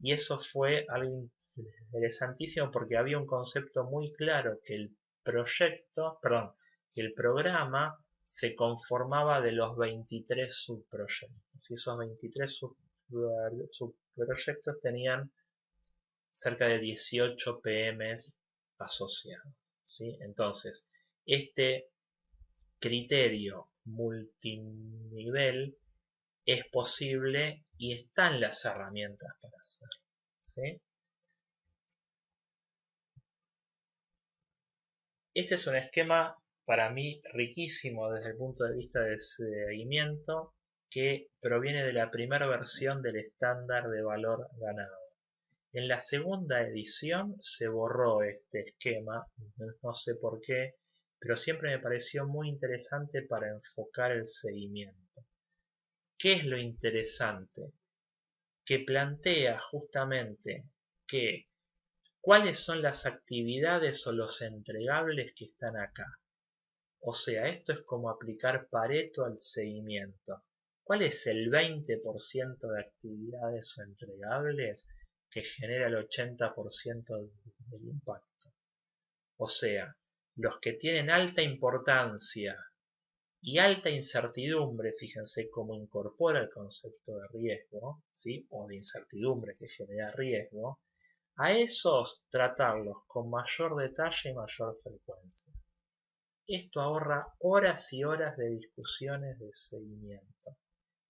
y eso fue algo interesantísimo porque había un concepto muy claro que el proyecto, perdón, que el programa se conformaba de los 23 subproyectos. Y esos 23 subproyectos tenían cerca de 18 PMs asociados. ¿sí? Entonces, este criterio multinivel es posible y están las herramientas para hacerlo. ¿sí? Este es un esquema para mí riquísimo desde el punto de vista de seguimiento que proviene de la primera versión del estándar de valor ganado. En la segunda edición se borró este esquema, no sé por qué, pero siempre me pareció muy interesante para enfocar el seguimiento. ¿Qué es lo interesante? Que plantea justamente que cuáles son las actividades o los entregables que están acá. O sea, esto es como aplicar Pareto al seguimiento. ¿Cuál es el 20% de actividades o entregables que genera el 80% del impacto? O sea, los que tienen alta importancia y alta incertidumbre, fíjense cómo incorpora el concepto de riesgo, ¿sí? o de incertidumbre que genera riesgo, a esos tratarlos con mayor detalle y mayor frecuencia. Esto ahorra horas y horas de discusiones de seguimiento.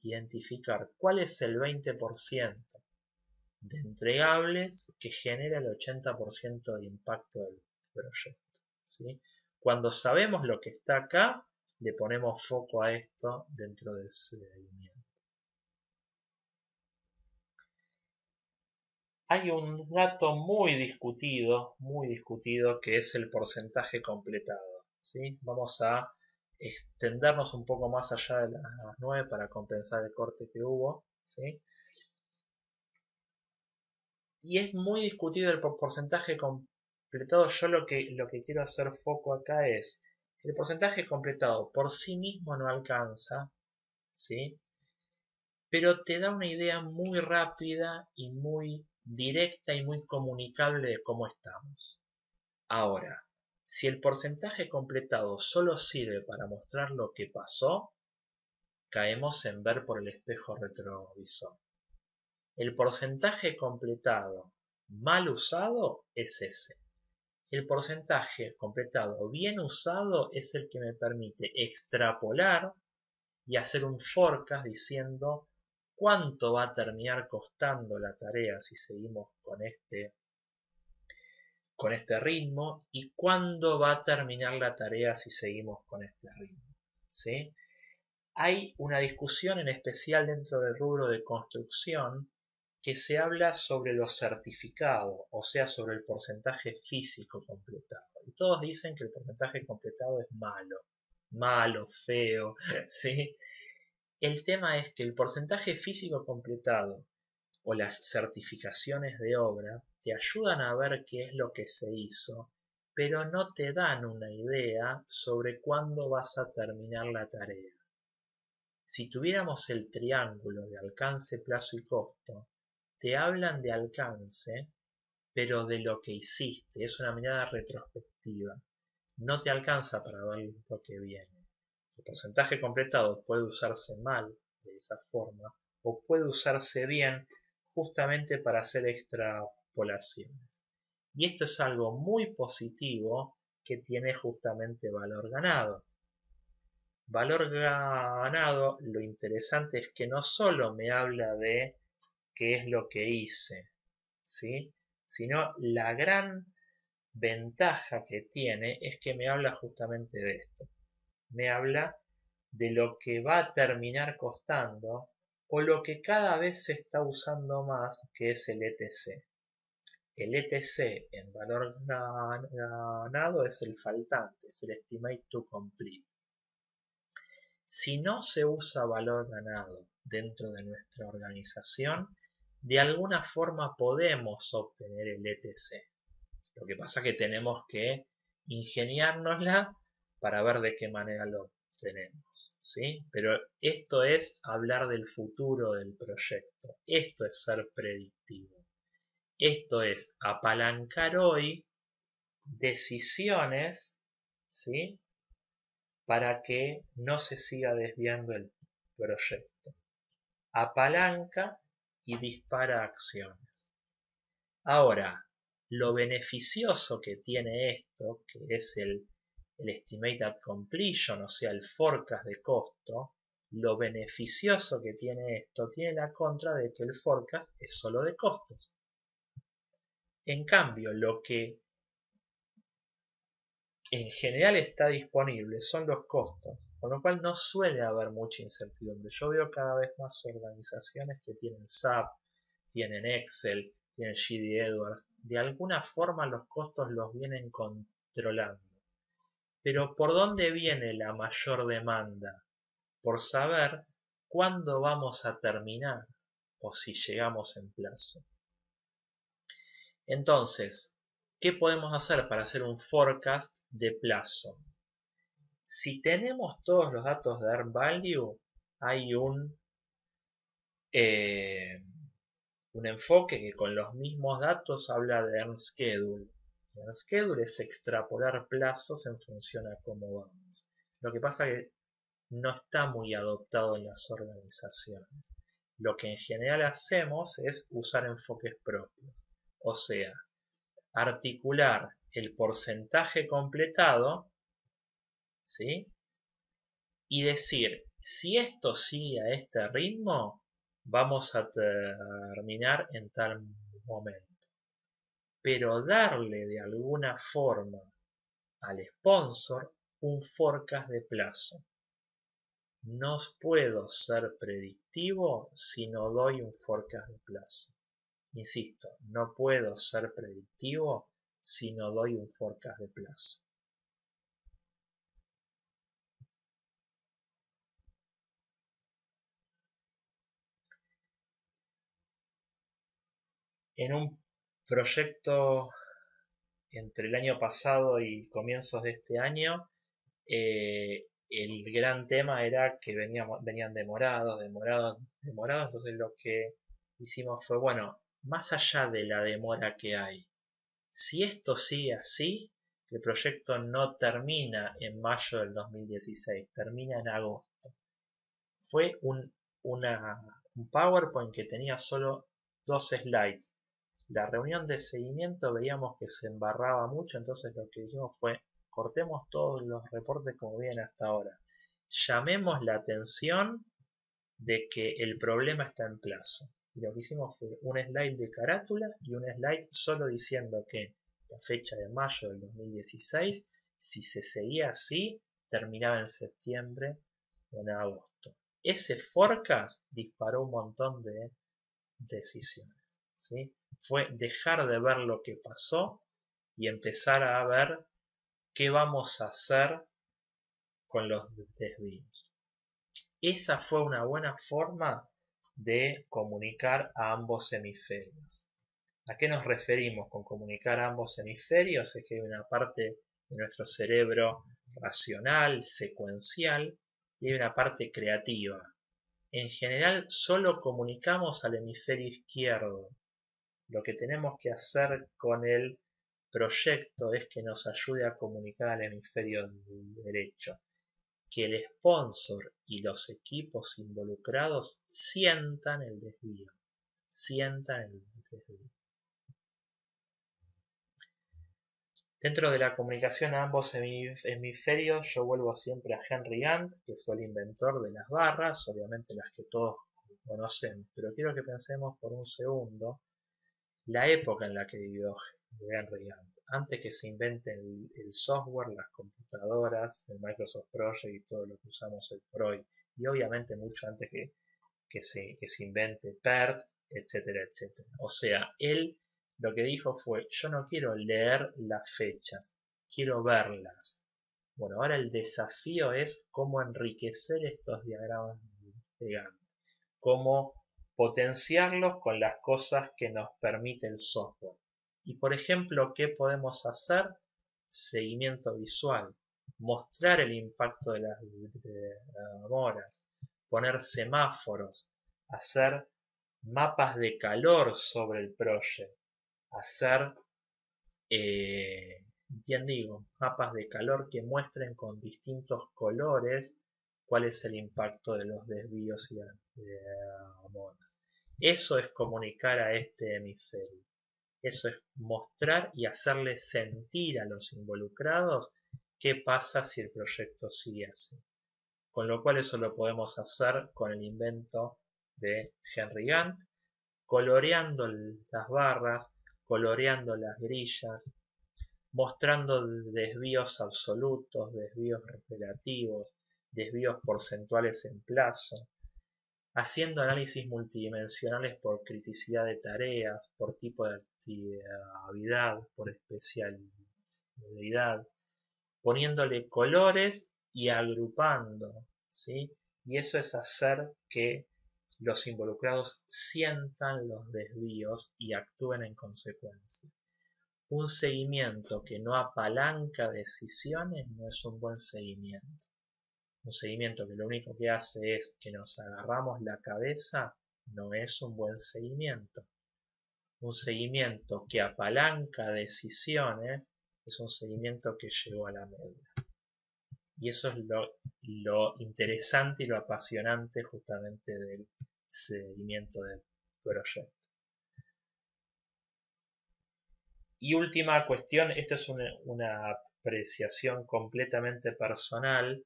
Identificar cuál es el 20% de entregables que genera el 80% de impacto del proyecto. ¿sí? Cuando sabemos lo que está acá, le ponemos foco a esto dentro del seguimiento. Hay un dato muy discutido, muy discutido, que es el porcentaje completado. ¿sí? Vamos a extendernos un poco más allá de las 9 para compensar el corte que hubo. ¿sí? Y es muy discutido el porcentaje completado. Yo lo que, lo que quiero hacer foco acá es el porcentaje completado por sí mismo no alcanza, ¿sí? Pero te da una idea muy rápida y muy directa y muy comunicable de cómo estamos. Ahora, si el porcentaje completado solo sirve para mostrar lo que pasó, caemos en ver por el espejo retrovisor. El porcentaje completado mal usado es ese. El porcentaje completado bien usado es el que me permite extrapolar y hacer un forecast diciendo cuánto va a terminar costando la tarea si seguimos con este con este ritmo y cuándo va a terminar la tarea si seguimos con este ritmo. ¿sí? Hay una discusión en especial dentro del rubro de construcción que se habla sobre los certificados, o sea, sobre el porcentaje físico completado. Y todos dicen que el porcentaje completado es malo, malo, feo, ¿sí? El tema es que el porcentaje físico completado o las certificaciones de obra te ayudan a ver qué es lo que se hizo, pero no te dan una idea sobre cuándo vas a terminar la tarea. Si tuviéramos el triángulo de alcance, plazo y costo, te hablan de alcance, pero de lo que hiciste, es una mirada retrospectiva. No te alcanza para ver lo que viene. Porcentaje completado puede usarse mal de esa forma o puede usarse bien justamente para hacer extrapolaciones. Y esto es algo muy positivo que tiene justamente valor ganado. Valor ganado, lo interesante es que no solo me habla de qué es lo que hice, ¿sí? sino la gran ventaja que tiene es que me habla justamente de esto me habla de lo que va a terminar costando o lo que cada vez se está usando más, que es el ETC. El ETC en valor ganado es el faltante, es el Estimate to Complete. Si no se usa valor ganado dentro de nuestra organización, de alguna forma podemos obtener el ETC. Lo que pasa es que tenemos que ingeniárnosla para ver de qué manera lo tenemos. ¿sí? Pero esto es hablar del futuro del proyecto. Esto es ser predictivo. Esto es apalancar hoy decisiones ¿sí? para que no se siga desviando el proyecto. Apalanca y dispara acciones. Ahora, lo beneficioso que tiene esto, que es el, el estimated completion, o sea, el forecast de costo, lo beneficioso que tiene esto tiene la contra de que el forecast es solo de costos. En cambio, lo que en general está disponible son los costos, con lo cual no suele haber mucha incertidumbre. Yo veo cada vez más organizaciones que tienen SAP, tienen Excel, tienen GD Edwards. De alguna forma los costos los vienen controlando. Pero ¿por dónde viene la mayor demanda? Por saber cuándo vamos a terminar o si llegamos en plazo. Entonces, ¿qué podemos hacer para hacer un forecast de plazo? Si tenemos todos los datos de Earn Value, hay un, eh, un enfoque que con los mismos datos habla de Earn Schedule. Earn Schedule es extrapolar plazos en función a cómo vamos. Lo que pasa que no está muy adoptado en las organizaciones. Lo que en general hacemos es usar enfoques propios. O sea, articular el porcentaje completado, ¿sí? Y decir, si esto sigue a este ritmo, vamos a terminar en tal momento. Pero darle de alguna forma al sponsor un forecast de plazo. No puedo ser predictivo si no doy un forecast de plazo. Insisto, no puedo ser predictivo si no doy un forecast de plazo. En un proyecto entre el año pasado y comienzos de este año, eh, el gran tema era que venían demorados, demorados, demorados. Entonces lo que hicimos fue, bueno, más allá de la demora que hay, si esto sigue así, el proyecto no termina en mayo del 2016, termina en agosto. Fue un, un PowerPoint que tenía solo dos slides. La reunión de seguimiento veíamos que se embarraba mucho, entonces lo que hicimos fue cortemos todos los reportes como vienen hasta ahora. Llamemos la atención de que el problema está en plazo y lo que hicimos fue un slide de carátula y un slide solo diciendo que la fecha de mayo del 2016, si se seguía así, terminaba en septiembre o en agosto. Ese forecast disparó un montón de decisiones. ¿sí? Fue dejar de ver lo que pasó y empezar a ver qué vamos a hacer con los desvíos. Esa fue una buena forma de comunicar a ambos hemisferios. ¿A qué nos referimos con comunicar a ambos hemisferios? Es que hay una parte de nuestro cerebro racional, secuencial, y hay una parte creativa. En general solo comunicamos al hemisferio izquierdo. Lo que tenemos que hacer con el proyecto es que nos ayude a comunicar al hemisferio derecho que el sponsor y los equipos involucrados sientan el desvío, sientan el desvío. Dentro de la comunicación a ambos hemisferios, yo vuelvo siempre a Henry Gantt, que fue el inventor de las barras, obviamente las que todos conocemos, pero quiero que pensemos por un segundo la época en la que vivió Henry antes que se invente el, software, las computadoras, el Microsoft Project y todo lo que usamos por hoy, y obviamente mucho antes que, que, se, que se invente PERT, etcétera, etcétera. O sea, él lo que dijo fue, yo no quiero leer las fechas, quiero verlas. Bueno, ahora el desafío es cómo enriquecer estos diagramas de Gantt, cómo potenciarlos con las cosas que nos permite el software. Y por ejemplo, ¿qué podemos hacer? Seguimiento visual, mostrar el impacto de las demoras, poner semáforos, hacer mapas de calor sobre el proyecto, hacer eh, bien digo, mapas de calor que muestren con distintos colores cuál es el impacto de los desvíos y de hormonas. Eso es comunicar a este hemisferio. Eso es mostrar y hacerle sentir a los involucrados qué pasa si el proyecto sigue así. Con lo cual eso lo podemos hacer con el invento de Henry Gantt, coloreando las barras, coloreando las grillas, mostrando desvíos absolutos, desvíos relativos, desvíos porcentuales en plazo, haciendo análisis multidimensionales por criticidad de tareas, por tipo de actividad, por especialidad, poniéndole colores y agrupando, ¿sí? Y eso es hacer que los involucrados sientan los desvíos y actúen en consecuencia. Un seguimiento que no apalanca decisiones no es un buen seguimiento. Un seguimiento que lo único que hace es que nos agarramos la cabeza no es un buen seguimiento. Un seguimiento que apalanca decisiones es un seguimiento que llegó a la media. Y eso es lo, interesante y lo apasionante justamente del seguimiento del proyecto. Y última cuestión, esto es una, apreciación completamente personal,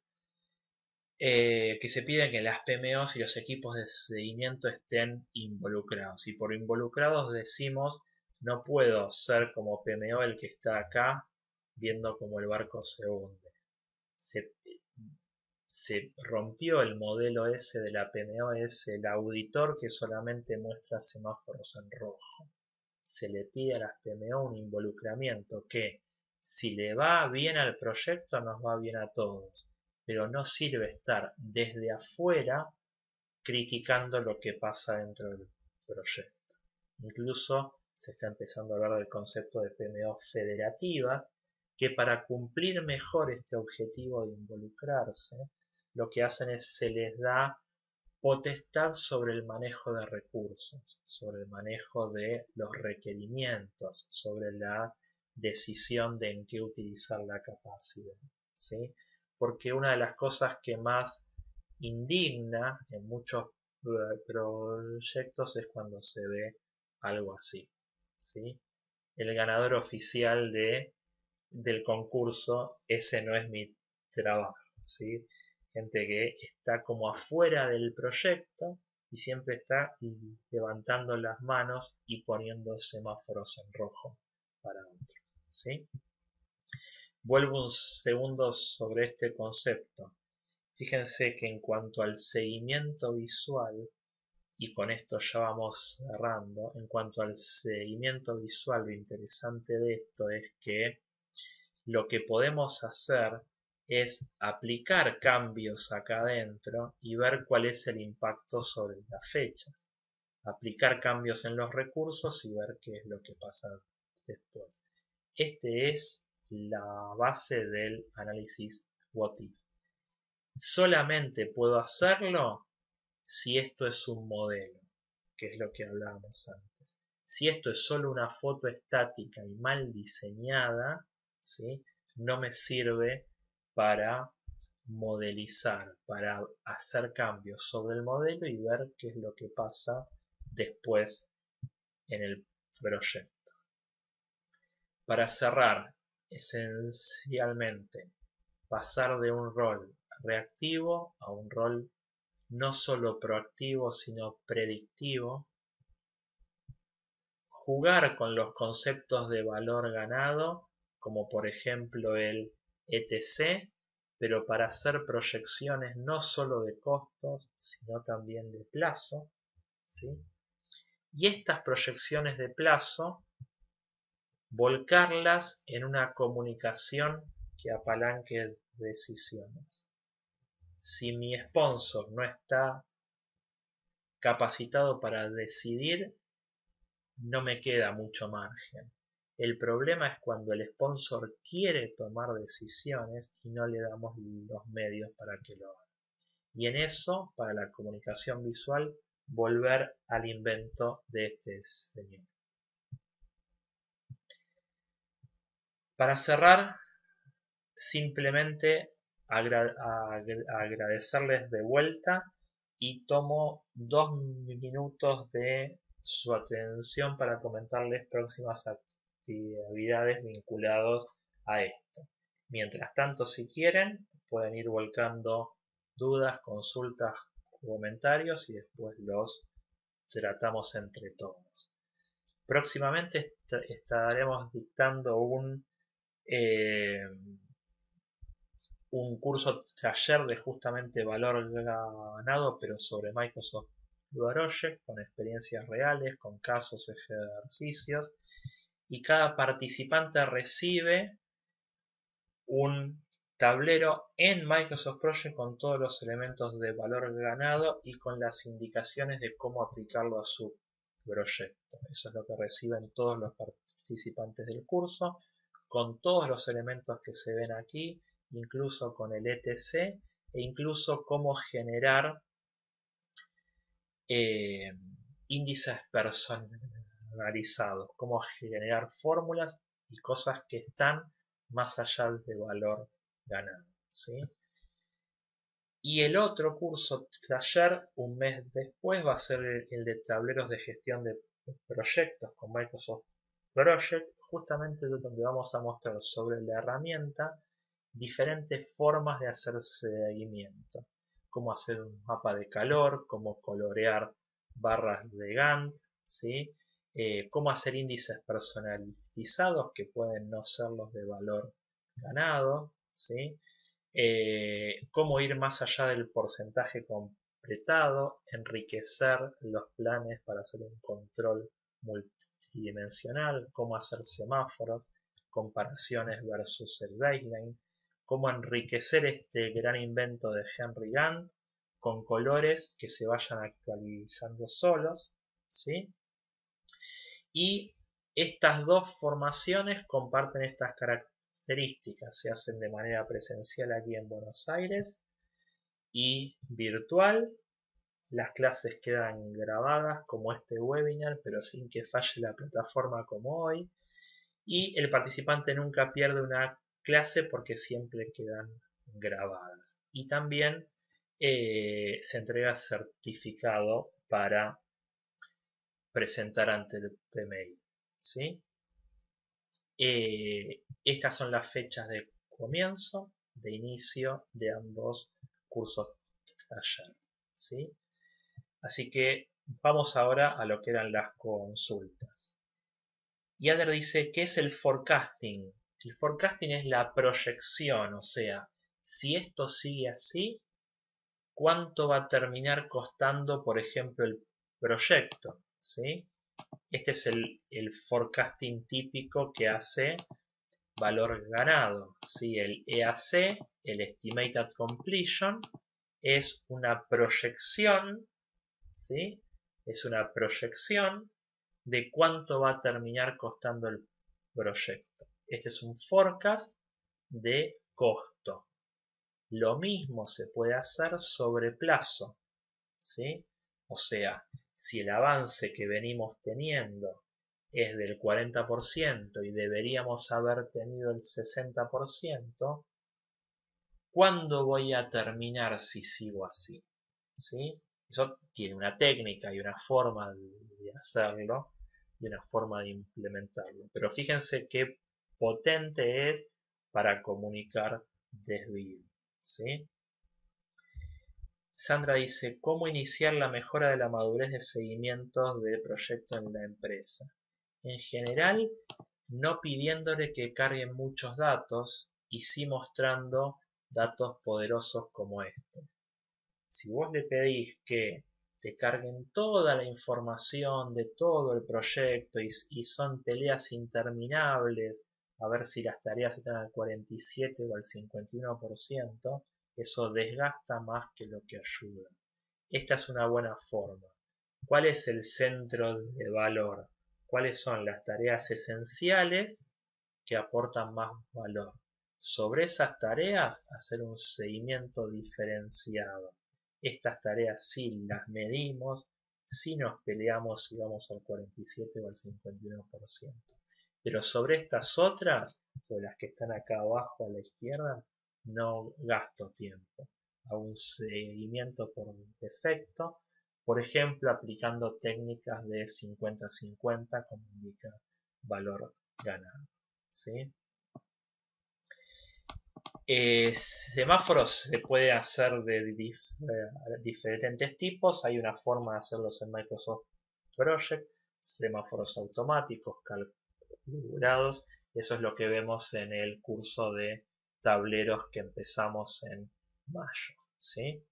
eh, que se pide que las PMOs y los equipos de seguimiento estén involucrados. Y por involucrados decimos, no puedo ser como PMO el que está acá viendo cómo el barco se hunde. Se, rompió el modelo ese de la PMO, es el auditor que solamente muestra semáforos en rojo. Se le pide a las PMO un involucramiento que, si le va bien al proyecto, nos va bien a todos. Pero no sirve estar desde afuera criticando lo que pasa dentro del proyecto. Incluso se está empezando a hablar del concepto de PMO federativas, que para cumplir mejor este objetivo de involucrarse, lo que hacen es se les da potestad sobre el manejo de recursos, sobre el manejo de los requerimientos, sobre la decisión de en qué utilizar la capacidad. ¿sí? Porque una de las cosas que más indigna en muchos proyectos es cuando se ve algo así. ¿sí? El ganador oficial de del concurso, ese no es mi trabajo, ¿sí? Gente que está como afuera del proyecto y siempre está levantando las manos y poniendo semáforos en rojo para otro, ¿sí? Vuelvo un segundo sobre este concepto. Fíjense que en cuanto al seguimiento visual, y con esto ya vamos cerrando, en cuanto al seguimiento visual, lo interesante de esto es que lo que podemos hacer es aplicar cambios acá adentro y ver cuál es el impacto sobre las fechas. Aplicar cambios en los recursos y ver qué es lo que pasa después. Este es la base del análisis what if. Solamente puedo hacerlo si esto es un modelo, que es lo que hablábamos antes. Si esto es solo una foto estática y mal diseñada, no me sirve para modelizar, para hacer cambios sobre el modelo y ver qué es lo que pasa después en el proyecto. Para cerrar, esencialmente, pasar de un rol reactivo a un rol no solo proactivo, sino predictivo, jugar con los conceptos de valor ganado como por ejemplo el ETC, pero para hacer proyecciones no solo de costos, sino también de plazo. Y estas proyecciones de plazo, volcarlas en una comunicación que apalanque decisiones. Si mi sponsor no está capacitado para decidir, no me queda mucho margen. El problema es cuando el sponsor quiere tomar decisiones y no le damos los medios para que lo haga. Y en eso, para la comunicación visual, volver al invento de este señor. Para cerrar, simplemente agradecerles de vuelta y tomo dos minutos de su atención para comentarles próximas actividades vinculadas a esto. Mientras tanto, si quieren, pueden ir volcando dudas, consultas, comentarios y después los tratamos entre todos. Próximamente estaremos dictando un eh, un curso taller de justamente valor ganado, pero sobre Microsoft Project, con experiencias reales, con casos, ejercicios, y cada participante recibe un tablero en Microsoft Project con todos los elementos de valor ganado y con las indicaciones de cómo aplicarlo a su proyecto. Eso es lo que reciben todos los participantes del curso, con todos los elementos que se ven aquí, incluso con el ETC e incluso cómo generar eh, índices personalizados, cómo generar fórmulas y cosas que están más allá del valor ganado. Y el otro curso taller, un mes después, va a ser el de tableros de gestión de proyectos con Microsoft Project, justamente donde vamos a mostrar sobre la herramienta diferentes formas de hacer seguimiento. Cómo hacer un mapa de calor, cómo colorear barras de Gantt, ¿sí? Eh, cómo hacer índices personalizados que pueden no ser los de valor ganado, ¿sí? Eh, cómo ir más allá del porcentaje completado, enriquecer los planes para hacer un control multidimensional, cómo hacer semáforos, comparaciones versus el baseline, cómo enriquecer este gran invento de Henry Gantt con colores que se vayan actualizando solos, ¿sí? Y estas dos formaciones comparten estas características, se hacen de manera presencial aquí en Buenos Aires y virtual. Las clases quedan grabadas como este webinar, pero sin que falle la plataforma como hoy. Y el participante nunca pierde una clase porque siempre quedan grabadas. Y también eh, se entrega certificado para presentar ante el PMI. ¿sí? Eh, estas son las fechas de comienzo, de inicio de ambos cursos taller. ¿sí? Así que vamos ahora a lo que eran las consultas. Yader dice, ¿qué es el forecasting? El forecasting es la proyección, o sea, si esto sigue así, ¿cuánto va a terminar costando, por ejemplo, el proyecto? Este es el, forecasting típico que hace valor ganado. El EAC, el Estimated Completion, es una proyección, es una proyección de cuánto va a terminar costando el proyecto. Este es un forecast de costo. Lo mismo se puede hacer sobre plazo. ¿sí? O sea, si el avance que venimos teniendo es del 40% y deberíamos haber tenido el 60%, ¿cuándo voy a terminar si sigo así? ¿Sí? Eso tiene una técnica y una forma de hacerlo y una forma de implementarlo. Pero fíjense que potente es para comunicar desvío. ¿sí? Sandra dice, ¿cómo iniciar la mejora de la madurez de seguimiento de proyecto en la empresa? En general, no pidiéndole que carguen muchos datos y sí mostrando datos poderosos como este. Si vos le pedís que te carguen toda la información de todo el proyecto y, son peleas interminables a ver si las tareas están al 47 o al 51%, eso desgasta más que lo que ayuda. Esta es una buena forma. ¿Cuál es el centro de valor? ¿Cuáles son las tareas esenciales que aportan más valor? Sobre esas tareas hacer un seguimiento diferenciado. Estas tareas sí las medimos, si nos peleamos si vamos al 47 o al 51% pero sobre estas otras sobre las que están acá abajo a la izquierda, no gasto tiempo. Hago un seguimiento por defecto, por ejemplo, aplicando técnicas de 50-50 como indica valor ganado. ¿sí? Eh, semáforos se puede hacer de diferentes tipos. Hay una forma de hacerlos en Microsoft Project. Semáforos automáticos, calculados. Eso es lo que vemos en el curso de tableros que empezamos en mayo. ¿sí?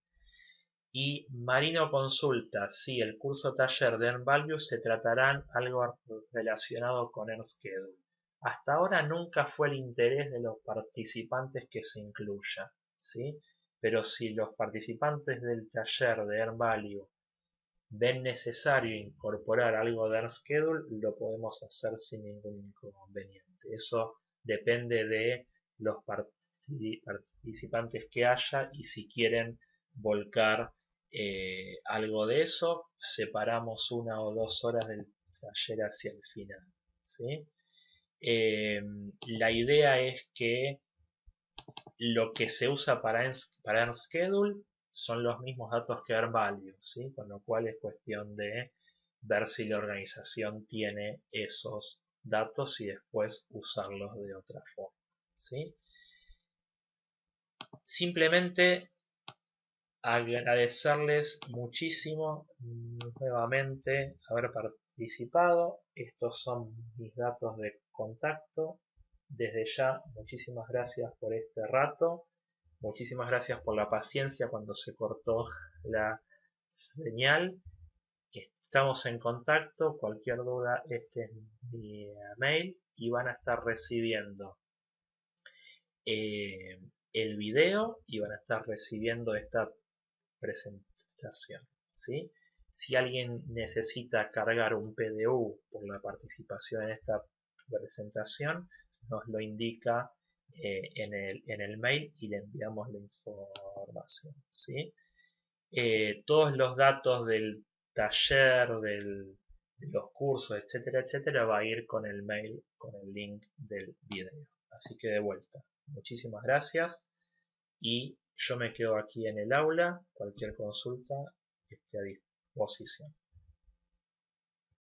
Y Marino consulta si el curso taller de Earn se tratarán algo relacionado con Earn hasta ahora nunca fue el interés de los participantes que se incluya, ¿sí? Pero si los participantes del taller de Earn ven necesario incorporar algo de Earn Schedule, lo podemos hacer sin ningún inconveniente. Eso depende de los participantes que haya y si quieren volcar eh, algo de eso, separamos una o dos horas del taller hacia el final. ¿sí? Eh, la idea es que lo que se usa para, para Schedule son los mismos datos que value ¿sí? con lo cual es cuestión de ver si la organización tiene esos datos y después usarlos de otra forma. ¿sí? Simplemente agradecerles muchísimo nuevamente haber participado. Estos son mis datos de contacto. Desde ya, muchísimas gracias por este rato. Muchísimas gracias por la paciencia cuando se cortó la señal. Estamos en contacto. Cualquier duda, este es mi mail y van a estar recibiendo eh, el video y van a estar recibiendo esta presentación. ¿sí? Si alguien necesita cargar un PDU por la participación en esta presentación, nos lo indica eh, en, el, en, el, mail y le enviamos la información. ¿sí? Eh, todos los datos del taller, del, de los cursos, etcétera, etcétera, va a ir con el mail, con el link del video. Así que de vuelta, muchísimas gracias y yo me quedo aquí en el aula, cualquier consulta esté a disposición posición.